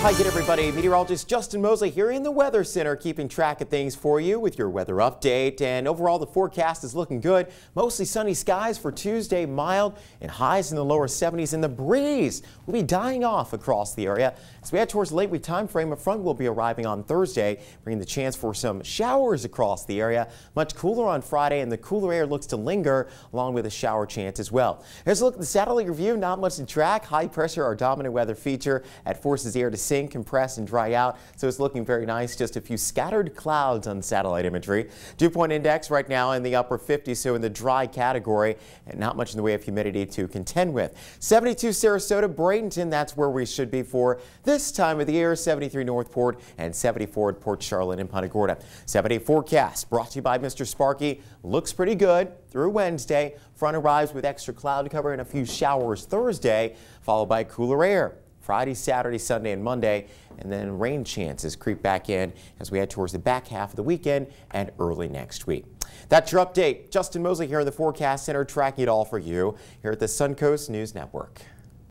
hi again, everybody. Meteorologist Justin Mosley here in the Weather Center, keeping track of things for you with your weather update. And overall, the forecast is looking good. Mostly sunny skies for Tuesday, mild and highs in the lower 70s. And the breeze will be dying off across the area. As we head towards the late week time frame, a front will be arriving on Thursday, bringing the chance for some showers across the area. Much cooler on Friday, and the cooler air looks to linger along with a shower chance as well. Here's a look at the satellite review. Not much to track. High pressure, our dominant weather feature, at forces air to sink, compress, and dry out. So it's looking very nice. Just a few scattered clouds on satellite imagery. Dew point index right now in the upper 50s, so in the dry category, and not much in the way of humidity to contend with. 72 Sarasota, Bradenton, that's where we should be for this time of the year. 73 North Port and 74 at Port Charlotte and Punta Gorda. 70 forecast brought to you by Mr. Sparky. Looks pretty good through Wednesday. Front arrives with extra cloud cover and a few showers Thursday, followed by cooler air. Friday, Saturday, Sunday, and Monday, and then rain chances creep back in as we head towards the back half of the weekend and early next week. That's your update. Justin Mosley here in the Forecast Center tracking it all for you here at the Suncoast News Network.